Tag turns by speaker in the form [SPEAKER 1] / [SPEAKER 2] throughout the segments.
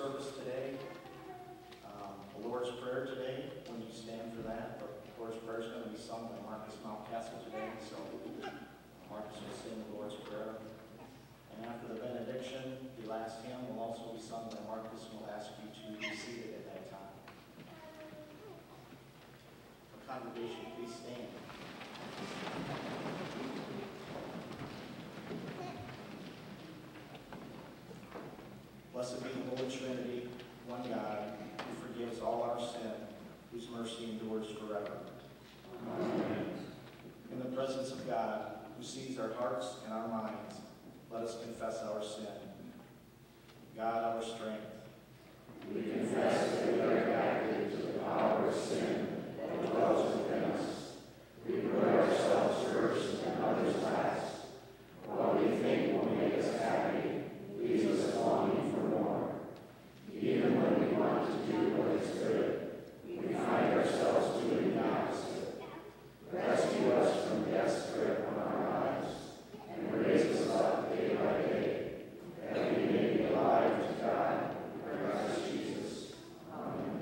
[SPEAKER 1] service today, um, the Lord's Prayer today, when you stand for that. But the Lord's Prayer is going to be sung by Marcus Mountcastle today, so Marcus will sing the Lord's Prayer. And after the benediction, the last hymn will also be sung by Marcus, and we'll ask you to be seated at that time. The congregation, please stand. Blessed be the Holy Trinity, one God, who forgives all our sin, whose mercy endures forever. Amen. In the presence of God, who sees our hearts and our minds, let us confess our sin. God, our strength.
[SPEAKER 2] We confess that we are captive to the power of sin that dwells within us. We put ourselves first and others last. What we think will make us happy leaves us longing for more. Even when we want to do what is good, we find ourselves doing the opposite. Rescue us from death's grip on our lives and raise us up day by day, that we may be alive to God in Christ Jesus. Amen.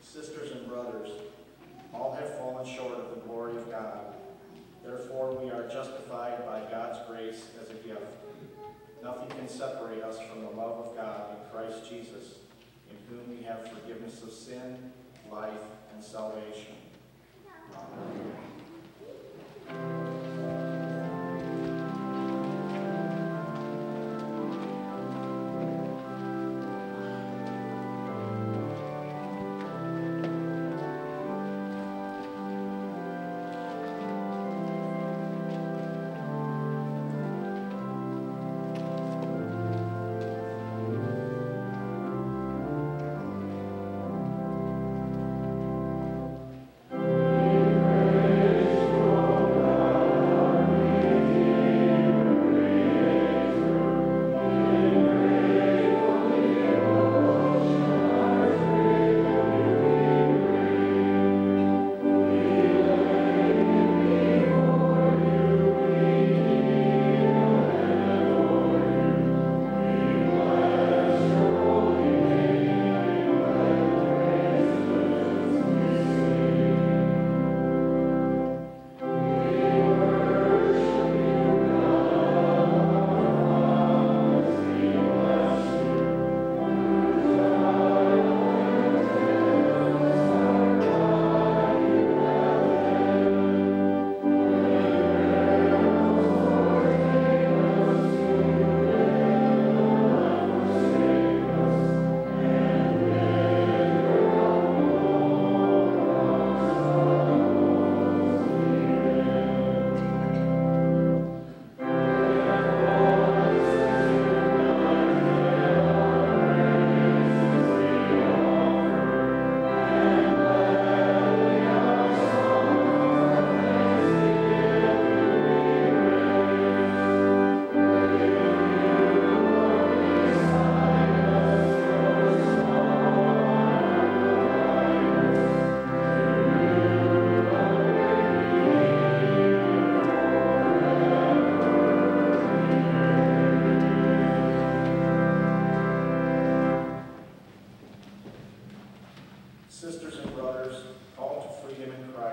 [SPEAKER 1] Sisters and brothers, all have fallen short of the glory of God. Therefore, we are justified by God's grace as a gift. Nothing can separate us from the love of God in Christ Jesus, in whom we have forgiveness of sin, life, and salvation.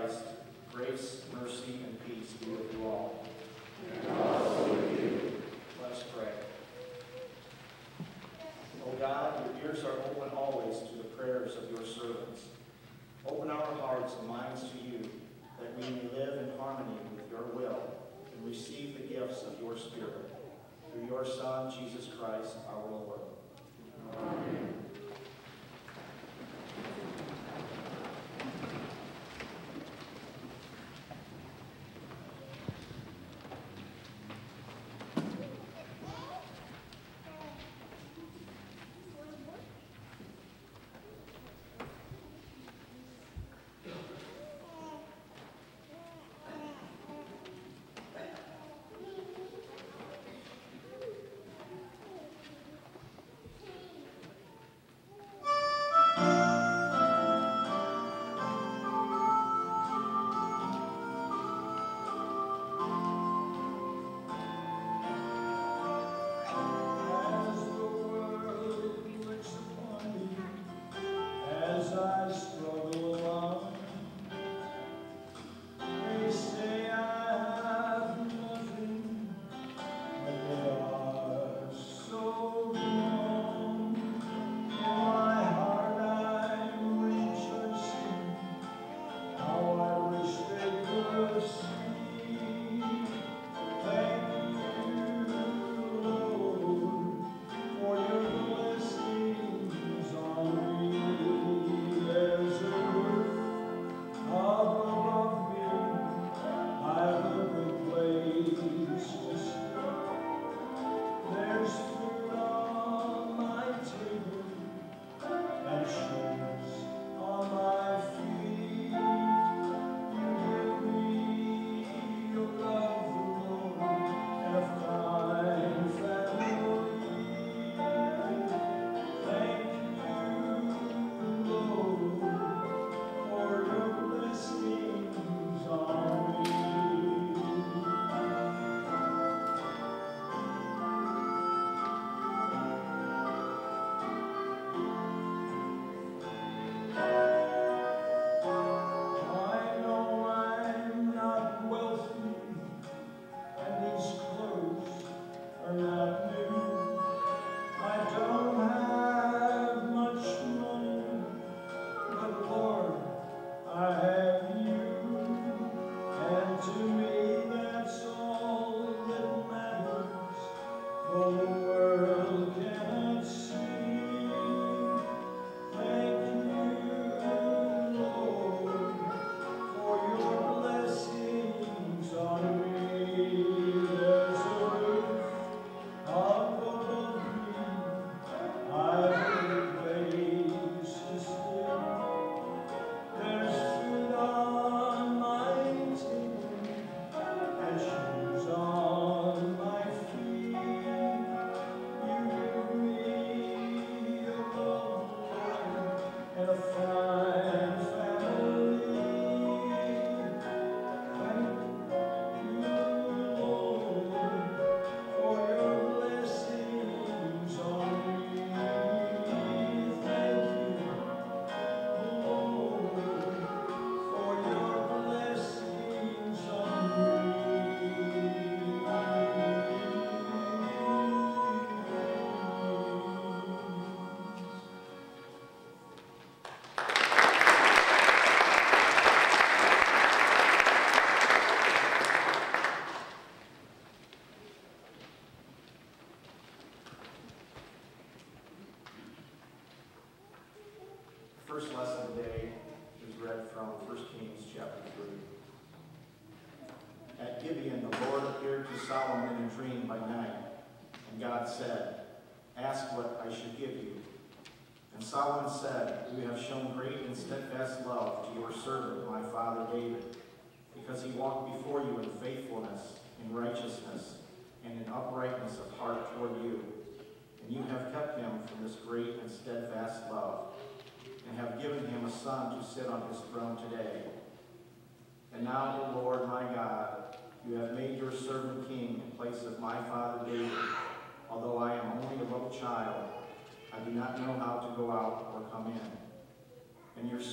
[SPEAKER 1] Christ, grace, mercy, and peace be with you all. Let us pray. O God, your ears are open always to the prayers of your servants. Open our hearts and minds to you, that we may live in harmony with your will and receive the gifts of your Spirit. Through your Son, Jesus Christ, our Lord. Amen.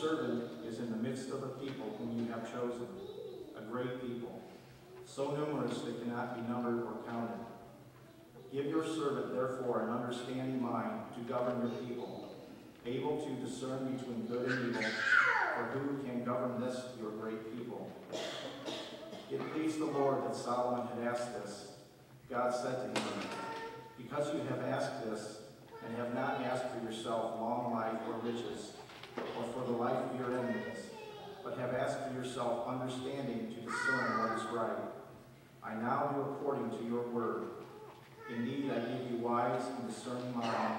[SPEAKER 3] Servant is in the midst of a people whom you have chosen, a great people, so numerous they cannot be numbered or counted. Give your servant, therefore, an understanding mind to govern your people, able to discern between good and evil, for who can govern this, your great people? It pleased the Lord that Solomon had asked this. God said to him, Because you have asked this, and have not asked for yourself long life or riches, or for the life of your enemies, but have asked for yourself understanding to discern what is right. I now do according to your word. Indeed, I give you wise and discerning mind.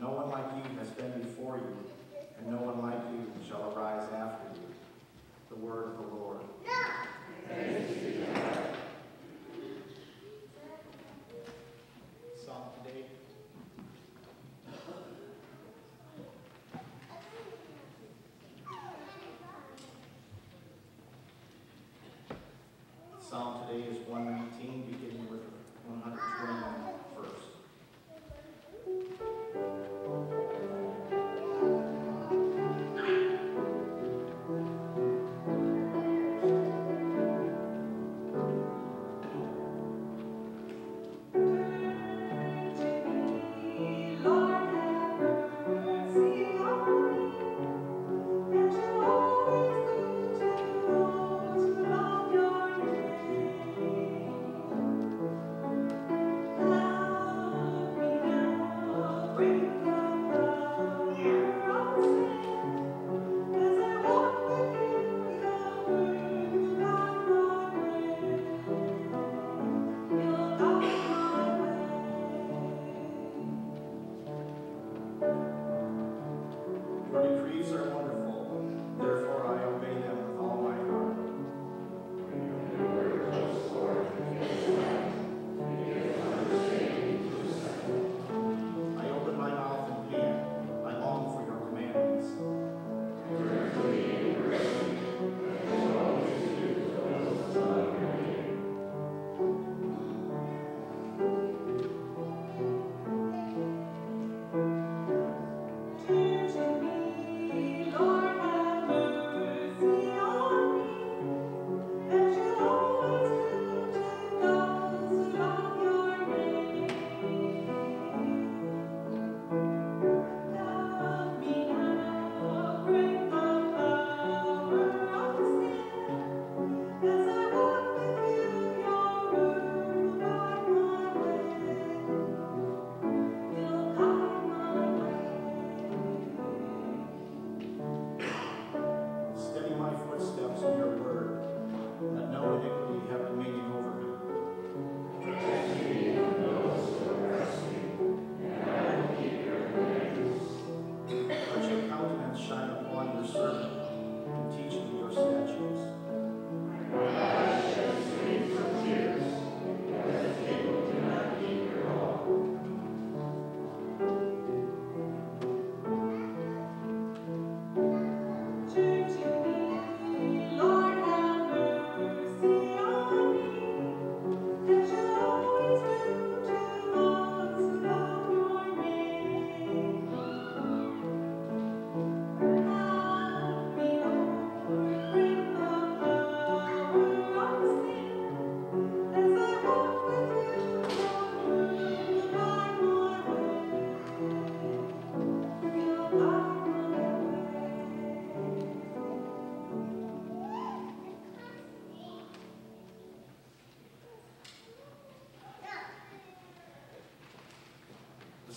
[SPEAKER 3] No one like you has been before you, and no one like you shall arise after you. The word of the Lord. Psalm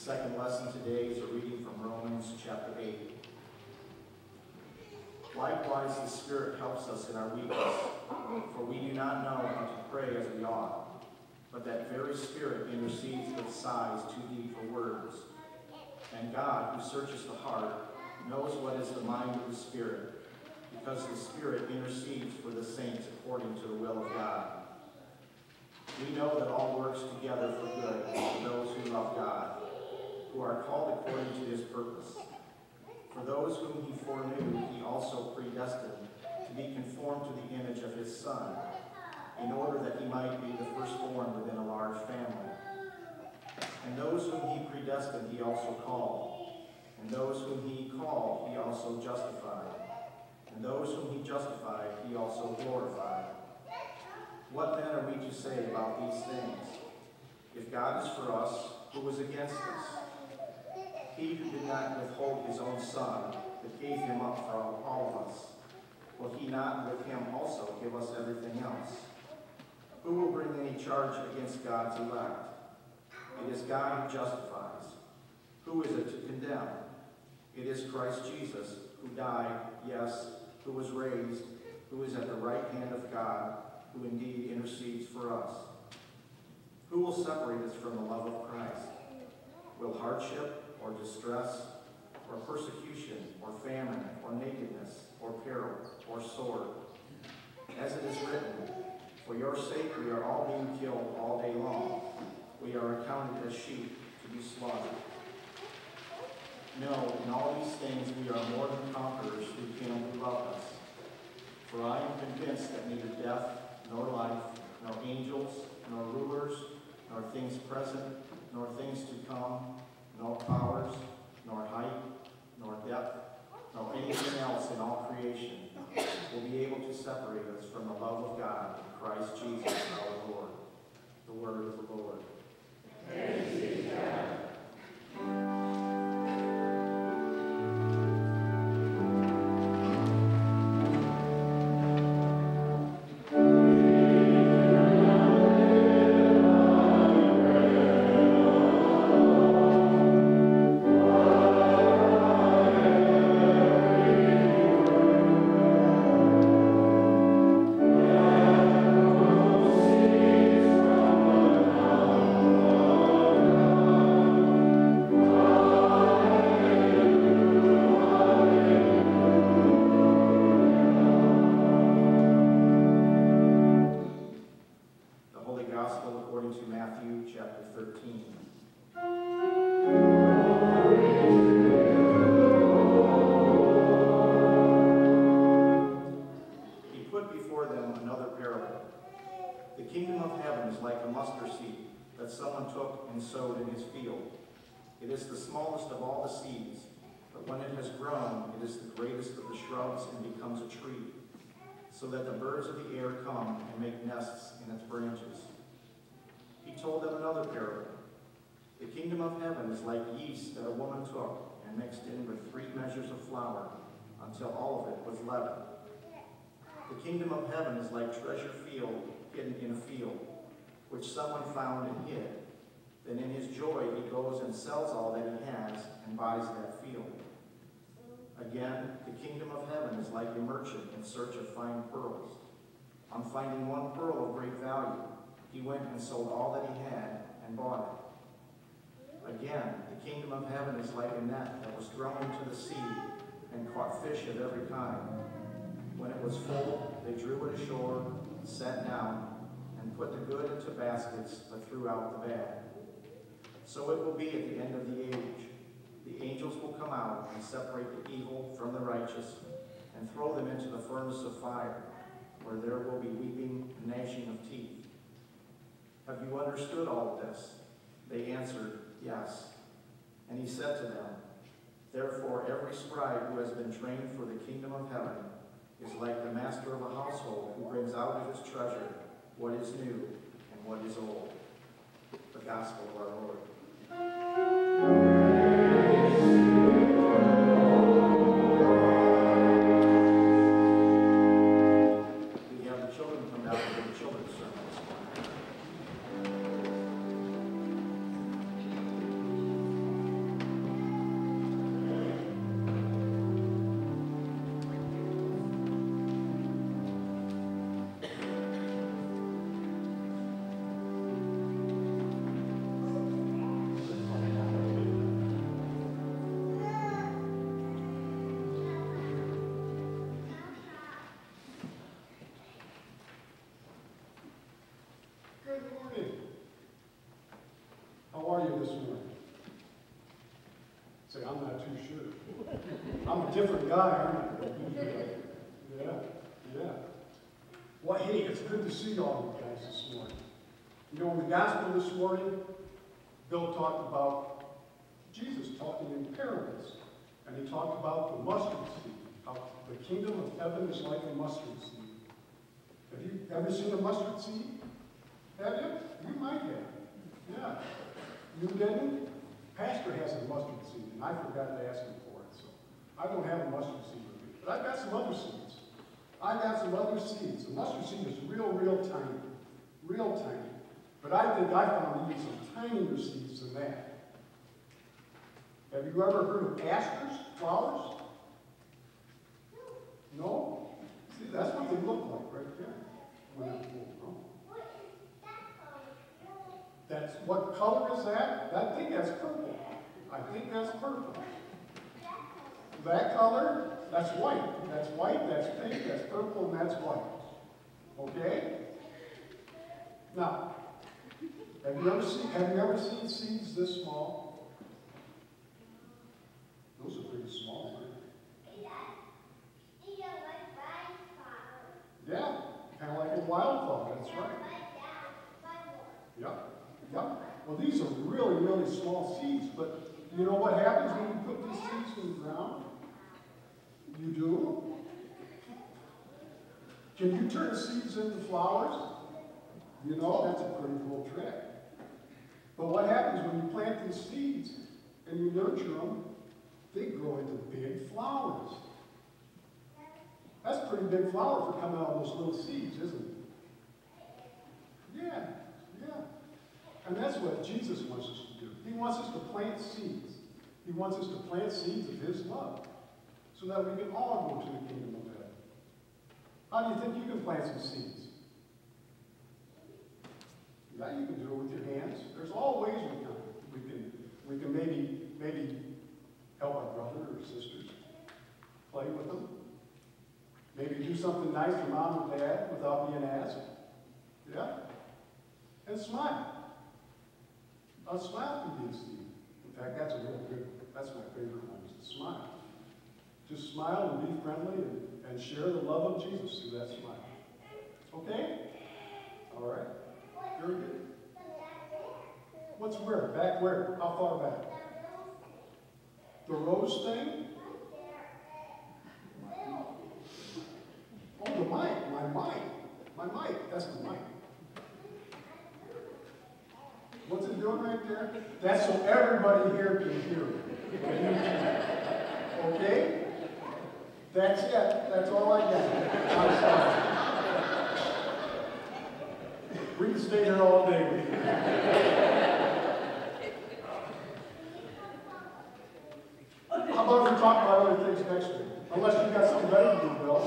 [SPEAKER 3] Second lesson today is a reading from Romans chapter 8.
[SPEAKER 1] Likewise, the Spirit helps us in our weakness, for we do not know how to pray as we ought. But that very Spirit intercedes with sighs too deep for words. And God, who searches the heart, knows what is the mind of the Spirit, because the Spirit intercedes for the saints according to the will of God. We know that all works together for good to those who love God, who are called according to his purpose. For those whom he foreknew, he also predestined to be conformed to the image of his Son, in order that he might be the firstborn within a large family. And those whom he predestined, he also called. And those whom he called, he also justified. And those whom he justified, he also glorified. What then are we to say about these things? If God is for us, who is against us? He who did not withhold his own son, but gave him up for all of us, will he not with him also give us everything else? Who will bring any charge against God's elect? It is God who justifies. Who is it to condemn? It is Christ Jesus, who died, yes, who was raised, who is at the right hand of God, who indeed intercedes for us. Who will separate us from the love of Christ? Will hardship or distress or persecution or famine or nakedness or peril or sword? As it is written, For your sake we are all being killed all day long. We are accounted as sheep to be slaughtered. No, in all these things we are more than conquerors through him who loved us. For I am convinced that neither death, nor life, nor angels, nor rulers, nor things present, nor things to come, nor powers, nor height, nor depth, nor anything else in all creation will be able to separate us from the love of God in Christ Jesus our Lord. The word of the Lord.
[SPEAKER 2] Thanks be to God.
[SPEAKER 1] His field. It is the smallest of all the seeds, but when it has grown, it is the greatest of the shrubs and becomes a tree, so that the birds of the air come and make nests in its branches. He told them another parable. The kingdom of heaven is like yeast that a woman took and mixed in with three measures of flour until all of it was leavened. The kingdom of heaven is like treasure field hidden in a field, which someone found and hid. Then in his joy he goes and sells all that he has and buys that field. Again, the kingdom of heaven is like a merchant in search of fine pearls. On finding one pearl of great value, he went and sold all that he had and bought it. Again, the kingdom of heaven is like a net that was thrown into the sea and caught fish of every kind. When it was full, they drew it ashore, sat down, and put the good into baskets, but threw out the bad. So it will be at the end of the age. The angels will come out and separate the evil from the righteous and throw them into the furnace of fire, where there will be weeping and gnashing of teeth. Have you understood all of this? They answered, Yes. And he said to them, Therefore every scribe who has been trained for the kingdom of heaven is like the master of a household who brings out of his treasure what is new and what is old. The gospel of our Lord.
[SPEAKER 4] Say, I'm not too sure. I'm a different guy, aren't I? Yeah, yeah. Well, hey, it's good to see all you guys this morning. You know, in the gospel this morning, Bill talked about Jesus talking in parables. And he talked about the mustard seed, how the kingdom of heaven is like a mustard seed. Have you ever seen a mustard seed? Have you? You might have. Yeah. You didn't? Pastor has a mustard seed, and I forgot to ask him for it, so I don't have a mustard seed with me. But I've got some other seeds. I've got some other seeds. The mustard seed is real, real tiny. Real tiny. But I think I found even some tinier seeds than that. Have you ever heard of asters, flowers? No? See, that's what they look like right there. When they're full grown. That's, what color is that? I think that's purple. I think that's purple. That color, that's white. That's white, that's pink, that's purple, and that's white. Okay? Now, have you ever seen, have you ever seen seeds this small? Those are pretty small, aren't they? Yeah, kind of like a wildflower, that's right. Yep, yep. Well, these are really, really small seeds, but you know what happens when you put these seeds in the ground? You do? Can you turn seeds into flowers? You know, that's a pretty cool trick. But what happens when you plant these seeds and you nurture them, they grow into big flowers. That's a pretty big flower for coming out of those little seeds, isn't it? Yeah. And that's what Jesus wants us to do. He wants us to plant seeds. He wants us to plant seeds of His love so that we can all go to the kingdom of heaven. How do you think you can plant some seeds? Yeah, you can do it with your hands. There's all ways we can. We can, we can maybe, maybe help our brother or sisters, play with them. Maybe do something nice for mom and dad without being asked. Yeah? And smile. A smile can be a seed. In fact, that's a real good, that's my favorite one, is to smile. Just smile and be friendly and, and share the love of Jesus through that smile. Okay? All right. Very good. What's where? Back where? How far back? The rose thing? Oh, the mic. My mic. My mic. That's the mic. What's it doing right there? That's so everybody here can hear it. Okay? That's it. That's all I got. I'm sorry. We can stay here all day. How about we talk about other things next week? Unless you got something better to do, Bill.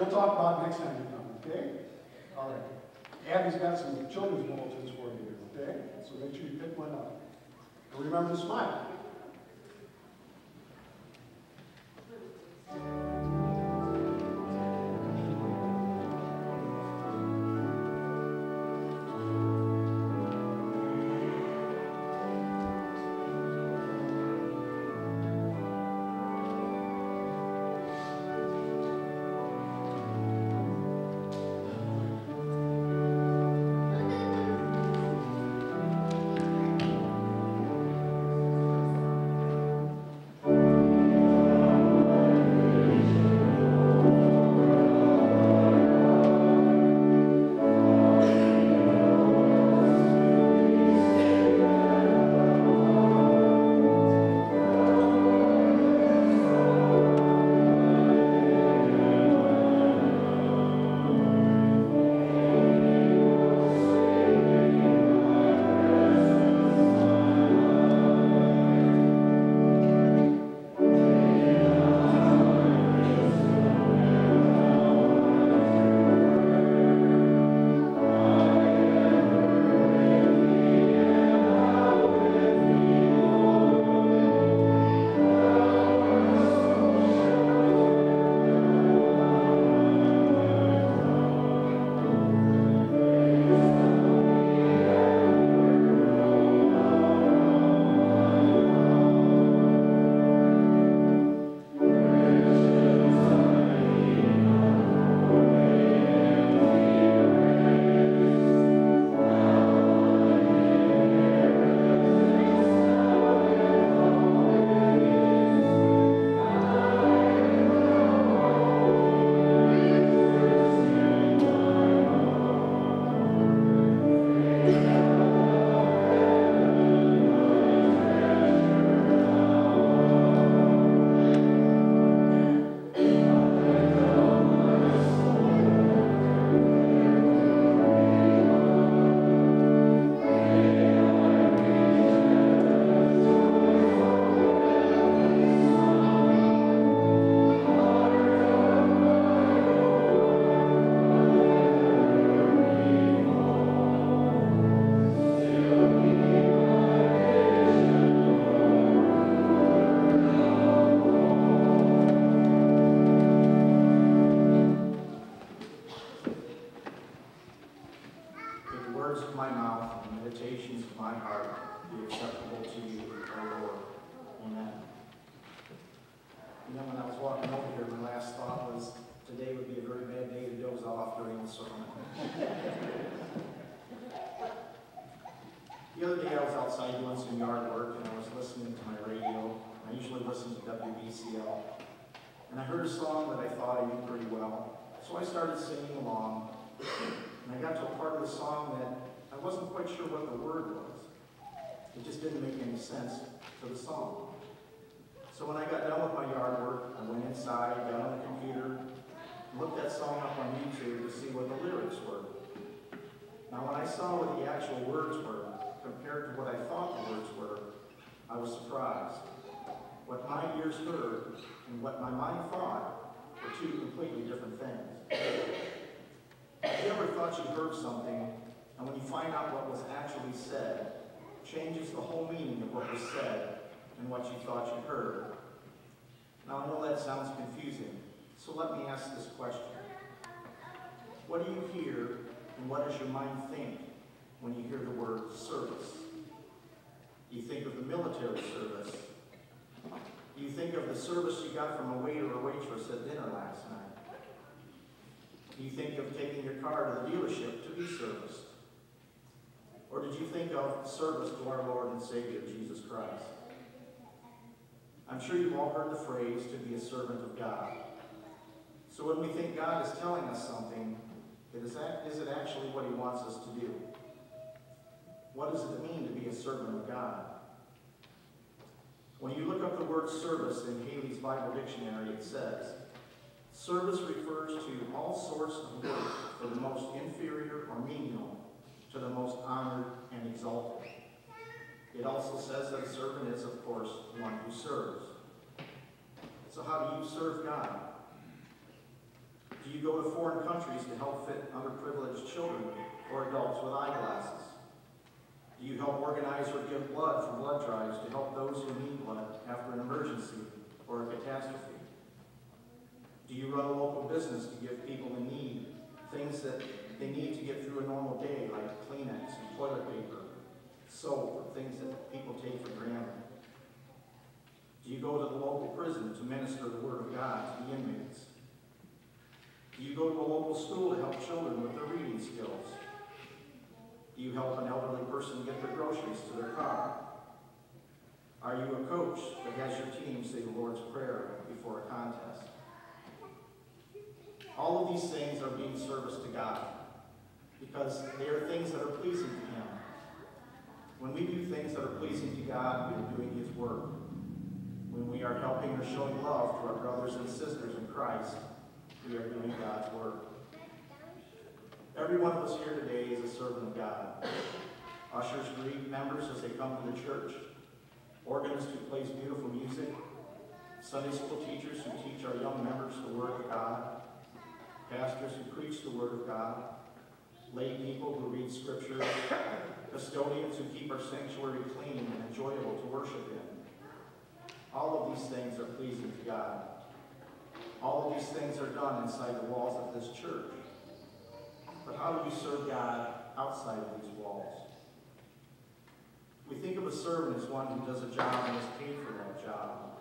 [SPEAKER 4] We'll talk about next time you come, okay? All right. Abby's got some children's bulletins for you, okay? So make sure you pick one up. And remember to smile.
[SPEAKER 1] My heart be acceptable to you, O Lord. Amen. You know, when I was walking over here, my last thought was, today would be a very bad day to doze off during the sermon. The other day I was outside doing some yard work and I was listening to my radio. I usually listen to WBCL. And I heard a song that I thought I knew pretty well. So I started singing along. And I got to a part of the song that I wasn't quite sure what the word was. It just didn't make any sense to the song. So when I got done with my yard work, I went inside, got on the computer, looked that song up on YouTube to see what the lyrics were. Now when I saw what the actual words were, compared to what I thought the words were, I was surprised. What my ears heard and what my mind thought were two completely different things. Have you ever thought you heard something, and when you find out what was actually said, changes the whole meaning of what was said and what you thought you heard? Now I know that sounds confusing, so let me ask this question. What do you hear and what does your mind think when you hear the word service? You think of the military service? You think of the service you got from a waiter or waitress at dinner last night? You think of taking your car to the dealership to be serviced? Or did you think of service to our Lord and Savior, Jesus Christ? I'm sure you've all heard the phrase, to be a servant of God. So when we think God is telling us something, is, that, is it actually what he wants us to do? What does it mean to be a servant of God? When you look up the word service in Haley's Bible Dictionary, it says, Service refers to all sorts of work for the most inferior or menial to the most honored and exalted. It also says that a servant is, of course, one who serves. So how do you serve God? Do you go to foreign countries to help fit underprivileged children or adults with eyeglasses? Do you help organize or give blood for blood drives to help those who need blood after an emergency or a catastrophe? Do you run a local business to give people in need things that they need to get through a normal day, like Kleenex and toilet paper, soap, things that people take for granted? Do you go to the local prison to minister the Word of God to the inmates? Do you go to a local school to help children with their reading skills? Do you help an elderly person get their groceries to their car? Are you a coach that has your team say the Lord's Prayer before a contest? All of these things are being service to God because they are things that are pleasing to Him. When we do things that are pleasing to God, we are doing His work. When we are helping or showing love to our brothers and sisters in Christ, we are doing God's work. Every one of us here today is a servant of God. Ushers greet members as they come to the church. Organists who plays beautiful music. Sunday school teachers who teach our young members the Word of God. Pastors who preach the Word of God. Lay people who read Scripture. Custodians who keep our sanctuary clean and enjoyable to worship in. All of these things are pleasing to God. All of these things are done inside the walls of this church. But how do we serve God outside of these walls? We think of a servant as one who does a job and is paid for that job.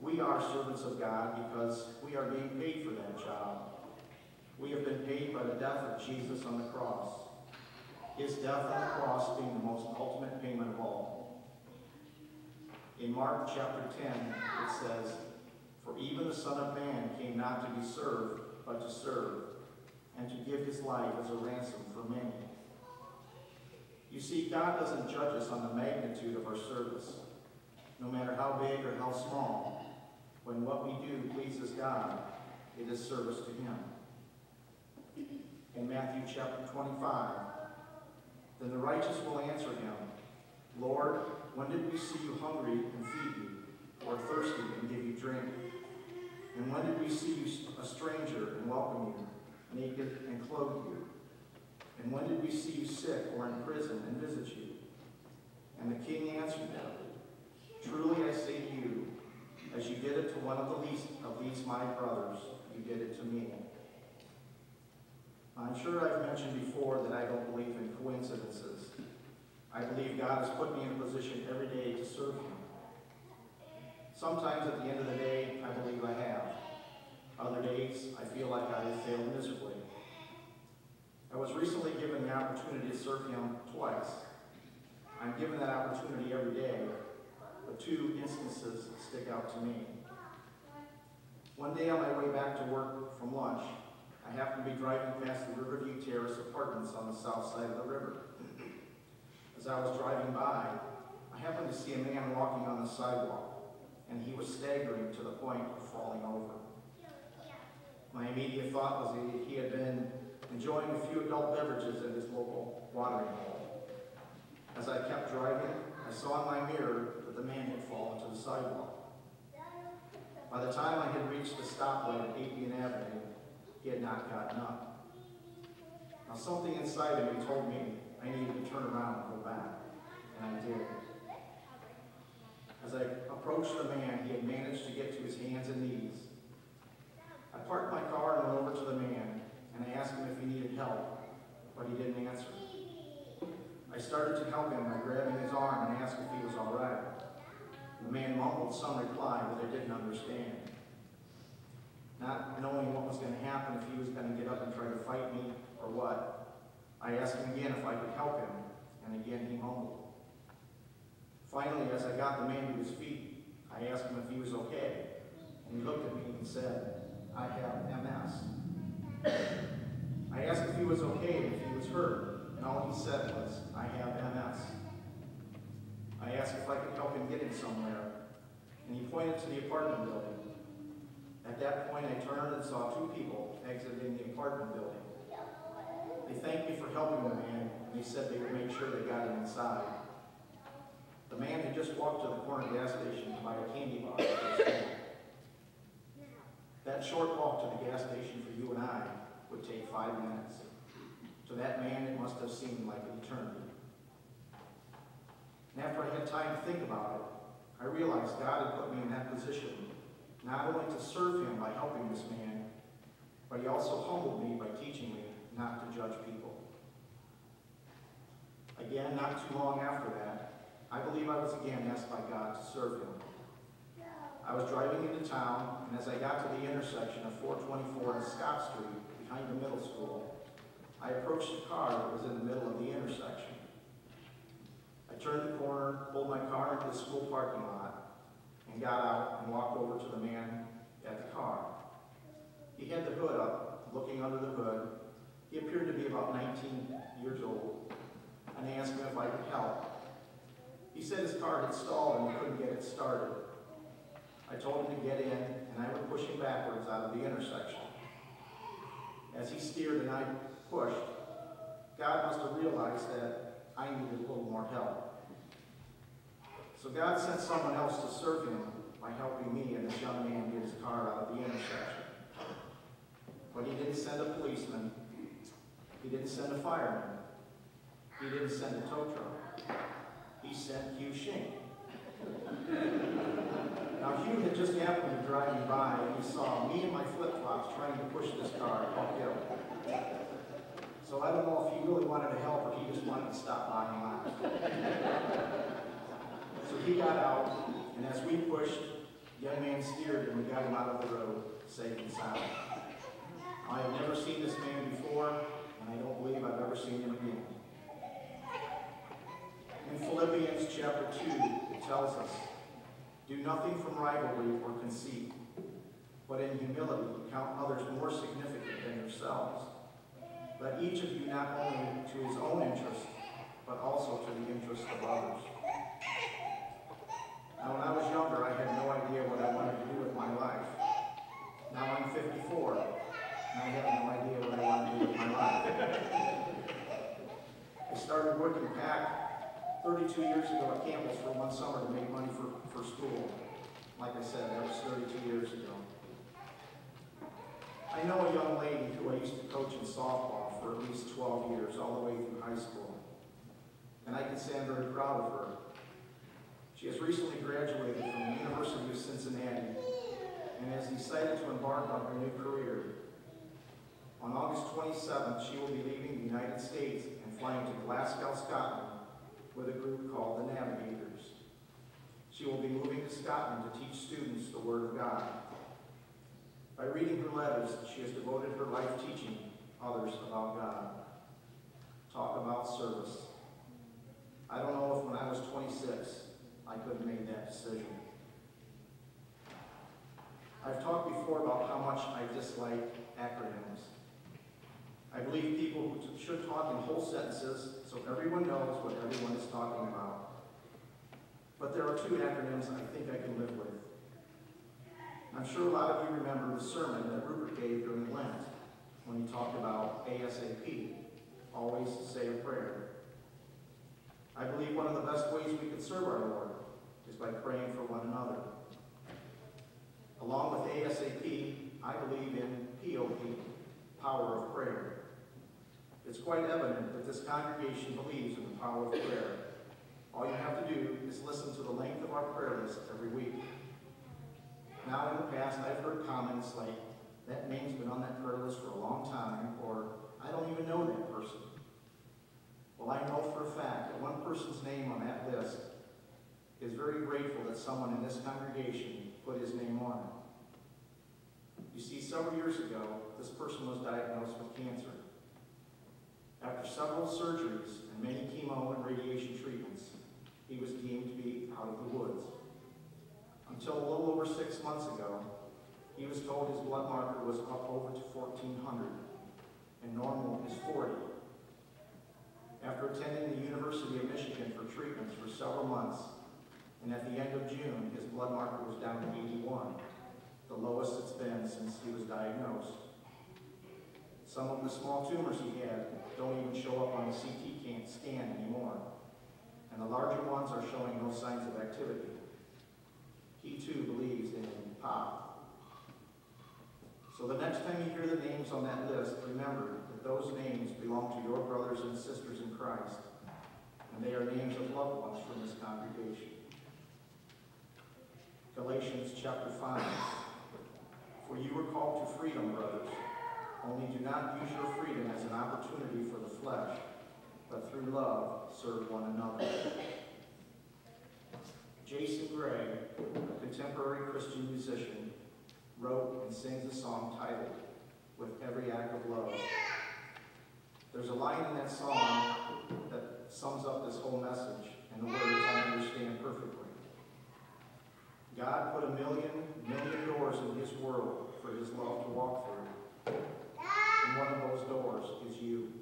[SPEAKER 1] We are servants of God because we are being paid for that job. We have been paid by the death of Jesus on the cross. His death on the cross being the most ultimate payment of all. In Mark chapter 10, it says, For even the Son of Man came not to be served, but to serve, and to give his life as a ransom for many. You see, God doesn't judge us on the magnitude of our service, no matter how big or how small. When what we do pleases God, it is service to him. In Matthew chapter 25, then the righteous will answer him, Lord, when did we see you hungry and feed you, or thirsty and give you drink? And when did we see you a stranger and welcome you, naked and clothe you? And when did we see you sick or in prison and visit you? And the king answered them, Truly I say to you, as you did it to one of the least of these my brothers, you did it to me. I'm sure I've mentioned before that I don't believe in coincidences. I believe God has put me in a position every day to serve Him. Sometimes at the end of the day, I believe I have. Other days, I feel like I have failed miserably. I was recently given the opportunity to serve Him twice. I'm given that opportunity every day, but two instances stick out to me. One day on my way back to work from lunch, I happened to be driving past the Riverview Terrace apartments on the south side of the river. As I was driving by, I happened to see a man walking on the sidewalk, and he was staggering to the point of falling over. My immediate thought was that he had been enjoying a few adult beverages at his local watering hole. As I kept driving, I saw in my mirror that the man had fallen to the sidewalk. By the time I had reached the stoplight at Apian Avenue, he had not gotten up. Now something inside of me told me I needed to turn around and go back, and I did. As I approached the man, he had managed to get to his hands and knees. I parked my car and went over to the man, and I asked him if he needed help, but he didn't answer. I started to help him by grabbing his arm and asked if he was all right. The man mumbled some reply that I didn't understand. Not knowing what was going to happen, if he was going to get up and try to fight me or what, I asked him again if I could help him, and again he mumbled. Finally, as I got the man to his feet, I asked him if he was okay, and he looked at me and said, I have MS. I asked if he was okay and if he was hurt, and all he said was, I have MS. I asked if I could help him get in somewhere, and he pointed to the apartment building. At that point, I turned and saw two people exiting the apartment building. They thanked me for helping the man, and they said they would make sure they got him inside. The man had just walked to the corner gas station to buy a candy bar. That short walk to the gas station for you and I would take five minutes. To that man, it must have seemed like an eternity. And after I had time to think about it, I realized God had put me in that position, not only to serve him by helping this man, but he also humbled me by teaching me not to judge people. Again, not too long after that, I believe I was again asked by God to serve him. I was driving into town, and as I got to the intersection of 424 and Scott Street, behind the middle school, I approached a car that was in the middle of the intersection. I turned the corner, pulled my car into the school parking lot, and got out and walked over to the man at the car. He had the hood up, looking under the hood. He appeared to be about 19 years old, and I asked him if I could help. He said his car had stalled and he couldn't get it started. I told him to get in, and I would push him backwards out of the intersection. As he steered and I pushed, God must have realized that I needed a little more help. So God sent someone else to serve him by helping me and this young man get his car out of the intersection. But he didn't send a policeman. He didn't send a fireman. He didn't send a tow truck. He sent Hugh Shink. Now, Hugh had just happened to be driving by, and he saw me and my flip-flops trying to push this car uphill. So I don't know if he really wanted to help or he just wanted to stop by and laugh. He got out, and as we pushed, the young man steered and we got him out of the road, safe and sound. I have never seen this man before, and I don't believe I've ever seen him again. In Philippians chapter 2, it tells us, Do nothing from rivalry or conceit, but in humility count others more significant than yourselves. Let each of you not only to his own interest, but also to the interest of others. Now, when I was younger, I had no idea what I wanted to do with my life. Now I'm 54, and I have no idea what I want to do with my life. I started working back 32 years ago at Campbell's for one summer to make money for, for school. Like I said, that was 32 years ago. I know a young lady who I used to coach in softball for at least 12 years, all the way through high school. And I can say I'm very proud of her. Has recently graduated from the University of Cincinnati and has decided to embark on her new career. On August 27th, she will be leaving the United States and flying to Glasgow, Scotland with a group called the Navigators. She will be moving to Scotland to teach students the Word of God. By reading her letters, she has devoted her life teaching others about God. Talk about service. I don't know if when I was 26, I could have made that decision. I've talked before about how much I dislike acronyms. I believe people should talk in whole sentences so everyone knows what everyone is talking about. But there are two acronyms I think I can live with. I'm sure a lot of you remember the sermon that Rupert gave during Lent when he talked about ASAP, always say a prayer. I believe one of the best ways we can serve our Lord is by praying for one another. Along with ASAP, I believe in POP, power of prayer. It's quite evident that this congregation believes in the power of prayer. All you have to do is listen to the length of our prayer list every week. Now, in the past, I've heard comments like, that name's been on that prayer list for a long time, or I don't even know that person. Well, I know for a fact that one person's name on that list is very grateful that someone in this congregation put his name on it. You see, several years ago, this person was diagnosed with cancer. After several surgeries and many chemo and radiation treatments, he was deemed to be out of the woods. Until a little over six months ago, he was told his blood marker was up over to 1400 and normal is 40. After attending the University of Michigan for treatments for several months, and at the end of June, his blood marker was down to 81, the lowest it's been since he was diagnosed. Some of the small tumors he had don't even show up on the CT scan anymore, and the larger ones are showing no signs of activity. He too believes in POP. So the next time you hear the names on that list, remember that those names belong to your brothers and sisters in Christ, and they are names of loved ones from this congregation. Galatians chapter 5. For you were called to freedom, brothers. Only do not use your freedom as an opportunity for the flesh, but through love serve one another. Jason Gray, a contemporary Christian musician, wrote and sings a song titled, With Every Act of Love. There's a line in that song that sums up this whole message, and the words. God put a million, million doors in his world for his love to walk through. And one of those doors is you.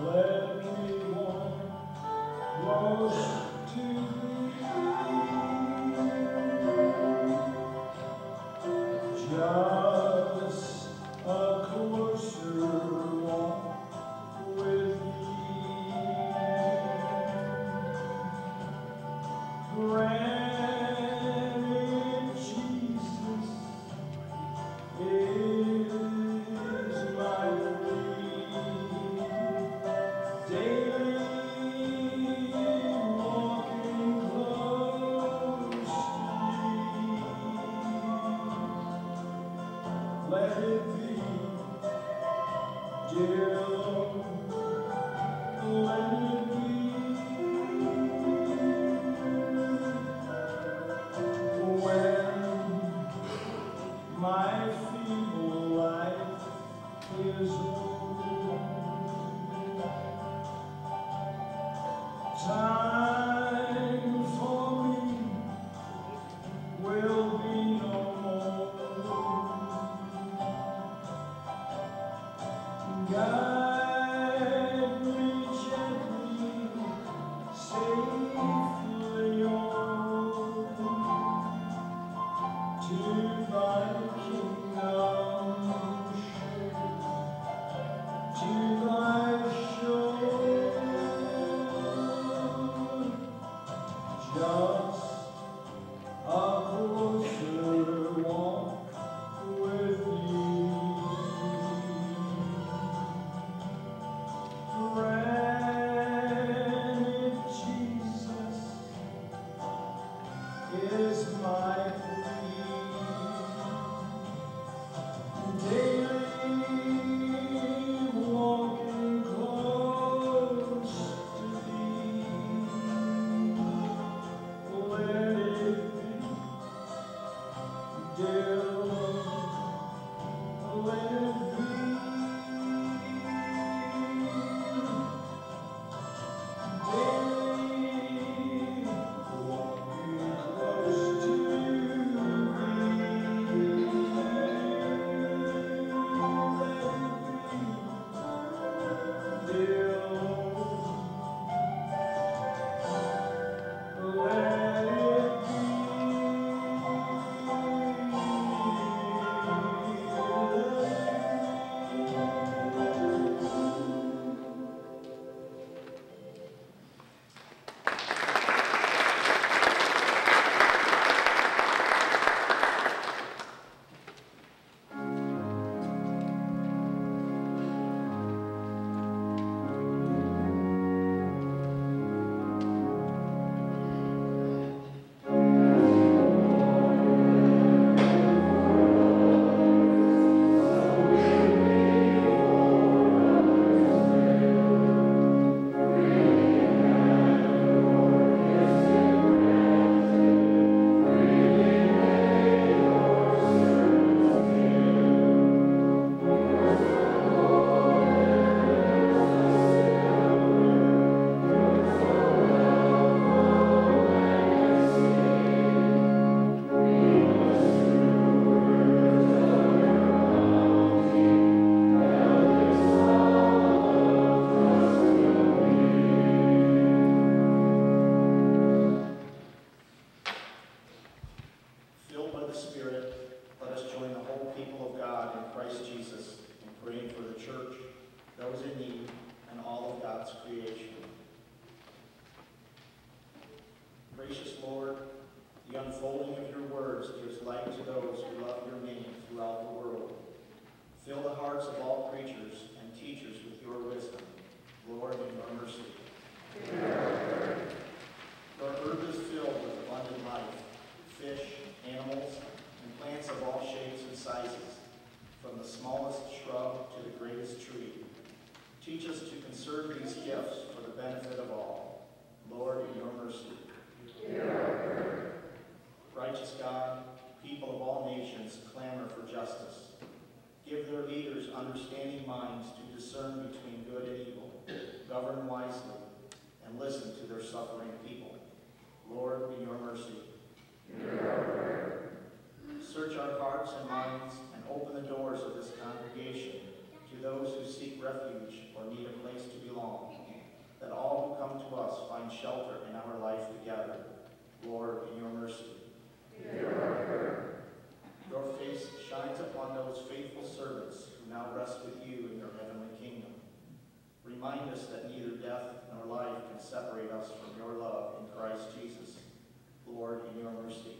[SPEAKER 5] Let
[SPEAKER 1] Hearts of all preachers and teachers with your wisdom. Lord, in your mercy. Your earth is filled with abundant life, fish, animals, and plants of all shapes and sizes, from the smallest shrub to the greatest tree. Teach us to conserve these gifts for the benefit of all. Lord, in your mercy. Righteous God, people of all nations clamor for justice. Give their leaders understanding minds to discern between good and evil, govern wisely, and listen to their suffering people. Lord, in your mercy. Search our hearts and minds and open the doors of this congregation to those who seek refuge or need a place to belong, that all who come to us find shelter in our life together. Lord, in your mercy. Your face shines upon those faithful servants who now rest with you in your heavenly kingdom. Remind us that neither death nor life can separate us from your love in Christ Jesus. Lord, in your mercy.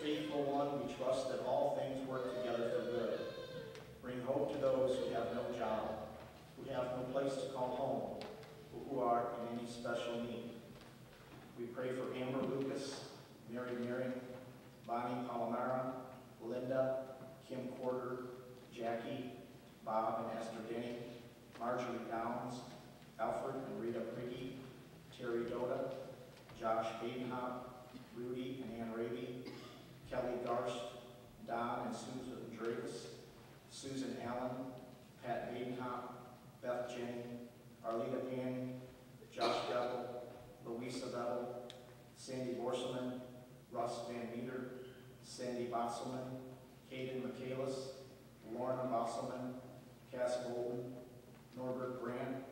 [SPEAKER 1] Faithful one, we trust that all things work together for good. Bring hope to those who have no job, who have no place to call home, or who are in any special need. We pray for Amber Lucas, Mary Marion, Bonnie Palomara, Linda, Kim Porter, Jackie, Bob and Esther Denny, Marjorie Downs, Alfred and Rita Priggy, Terry Doda, Josh Badenhop, Rudy and Ann Raby, Kelly Garst, Don and Susan Dravis, Susan Allen, Pat Badenhop, Beth Jenny, Panning, Josh Bevel, Louisa Bevel, Sandy Borselman, Russ Van Meter, Sandy Bosselman, Hayden Michaelis, Lorna Bosselman, Cass Golden, Norbert Brandt,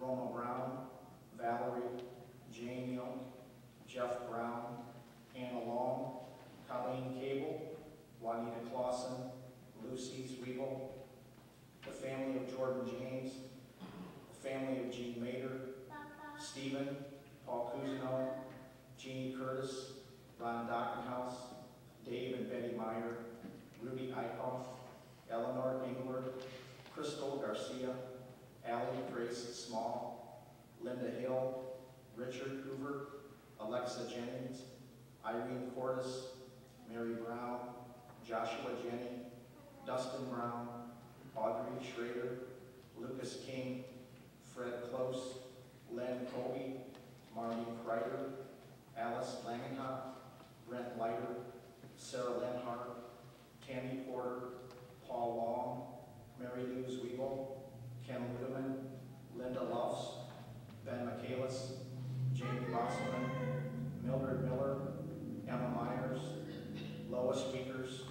[SPEAKER 1] Roma Brown, Valerie, Jane Young, Jeff Brown, Anna Long, Colleen Cable, Juanita Clausen, Lucy Zwiebel, the family of Jordan James, family of Jean Mater, Stephen, Paul Kuzno, Jeannie Curtis, Ron Dockenhouse, Dave and Betty Meyer, Ruby Eichhoff, Eleanor Engler, Crystal Garcia, Allie Grace Small, Linda Hill, Richard Hoover, Alexa Jennings, Irene Cordes, Mary Brown, Joshua Jenny, Dustin Brown, Audrey Schrader, Lucas King, Fred Close, Len Colby, Marnie Kreider, Alice Langenhoff, Brent Leiter, Sarah Lenhart, Tammy Porter, Paul Long, Mary Lou Zwiebel, Ken Ludeman, Linda Luffs, Ben Michaelis, Jamie Bosselman, Mildred Miller, Emma Myers, Lois Weekers,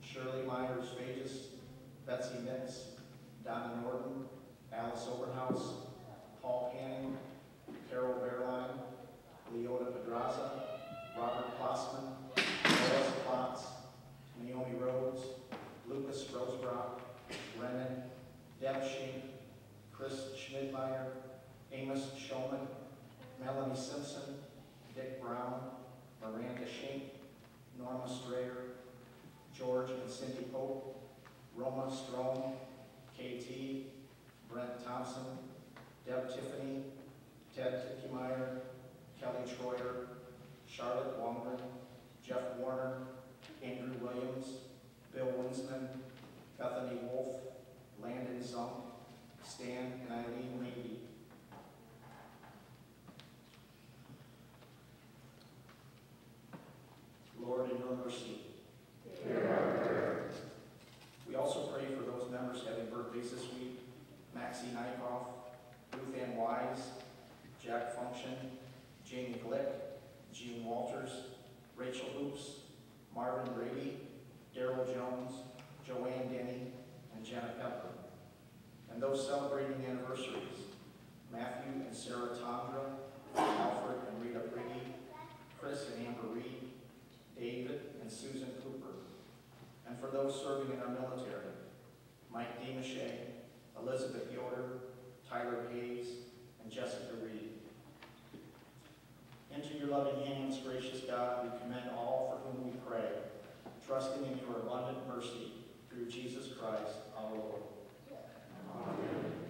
[SPEAKER 1] Shirley Myers Fages, Betsy Nix, Donna Norton, Alice Overhouse, Paul Canning, Carol Bearline, Leota Pedraza, Robert Klossman, Lois Klotz, Naomi Rhodes, Lucas Rosebrock, Brennan, Deb Shink, Chris Schmidmeyer, Amos Showman, Melanie Simpson, Dick Brown, Miranda Shink, Norma Strayer, George and Cindy Pope, Roma Strome, KT, Brent Thompson, Deb Tiffany, Ted Tickmeyer, Kelly Troyer, Charlotte Wongren, Jeff Warner, Andrew Williams, Bill Winsman, Bethany Wolf, Landon Zunk, Stan and Eileen Levy. Jamie Glick, Gene Walters, Rachel Hoops, Marvin Brady, Daryl Jones, Joanne Denny, and Jenna Pepper. And those celebrating anniversaries, Matthew and Sarah Tondra, Alfred and Rita Brady, Chris and Amber Reed, David and Susan Cooper. And for those serving in our military, Mike DeMache, Elizabeth Yoder, Tyler Hayes, and Jessica Reed. Into your loving hands, gracious God, we commend all for whom we pray, trusting in your abundant mercy through Jesus Christ, our Lord. Amen.